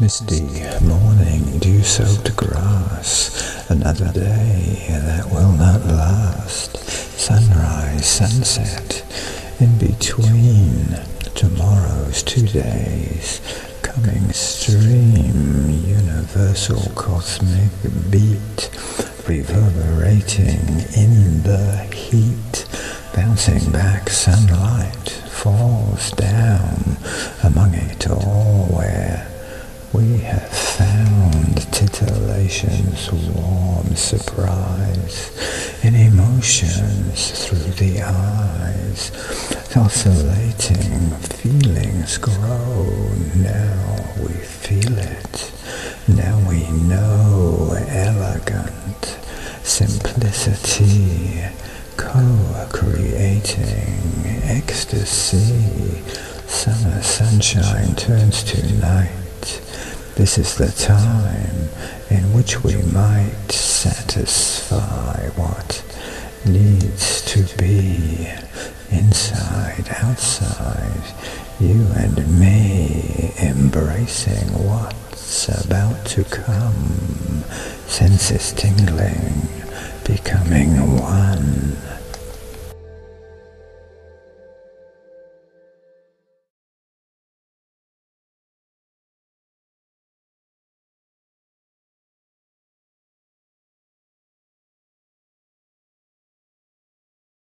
Misty morning, dew-soaked grass, another day that will not last. Sunrise, sunset, in between tomorrow's two days, coming stream, universal cosmic beat, reverberating in the heat, bouncing back sunlight falls down among it we have found titillation's warm surprise in emotions through the eyes. Oscillating feelings grow. Now we feel it. Now we know elegant simplicity, co-creating ecstasy. Summer sunshine turns to night. This is the time in which we might satisfy what needs to be inside, outside, you and me embracing what's about to come, senses tingling, becoming one.